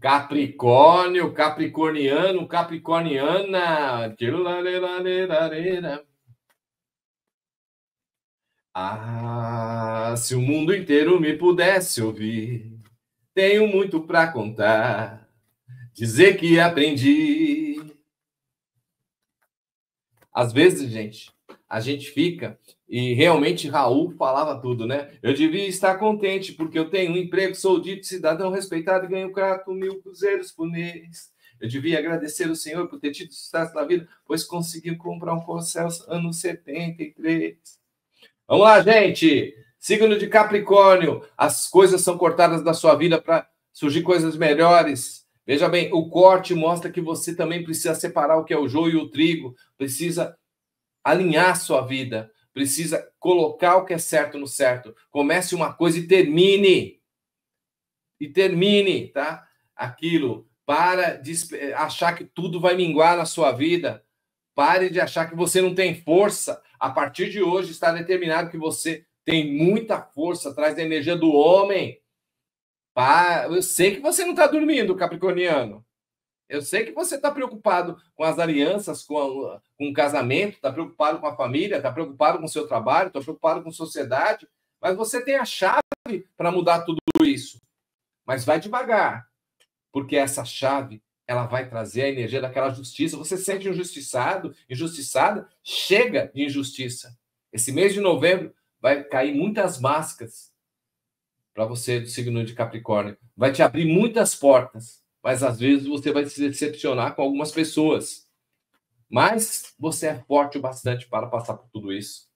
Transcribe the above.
Capricórnio, Capricorniano, Capricorniana. Ah, se o mundo inteiro me pudesse ouvir, tenho muito para contar, dizer que aprendi. Às vezes, gente, a gente fica e realmente Raul falava tudo, né? Eu devia estar contente porque eu tenho um emprego, sou dito cidadão respeitado e ganho 4 mil cruzeiros por mês. Eu devia agradecer o Senhor por ter tido sucesso na vida, pois conseguiu comprar um Corcel ano 73. Vamos lá, gente. Signo de Capricórnio. As coisas são cortadas da sua vida para surgir coisas melhores. Veja bem, o corte mostra que você também precisa separar o que é o joio e o trigo, precisa alinhar sua vida, precisa colocar o que é certo no certo. Comece uma coisa e termine. E termine, tá? Aquilo. Para de achar que tudo vai minguar na sua vida. Pare de achar que você não tem força. A partir de hoje está determinado que você tem muita força atrás da energia do homem. Eu sei que você não está dormindo, Capricorniano. Eu sei que você está preocupado com as alianças, com, a, com o casamento, está preocupado com a família, está preocupado com o seu trabalho, está preocupado com a sociedade, mas você tem a chave para mudar tudo isso. Mas vai devagar, porque essa chave ela vai trazer a energia daquela justiça. Você se sente injustiçado, injustiçada, chega de injustiça. Esse mês de novembro vai cair muitas máscaras para você do signo de Capricórnio. Vai te abrir muitas portas, mas às vezes você vai se decepcionar com algumas pessoas. Mas você é forte o bastante para passar por tudo isso.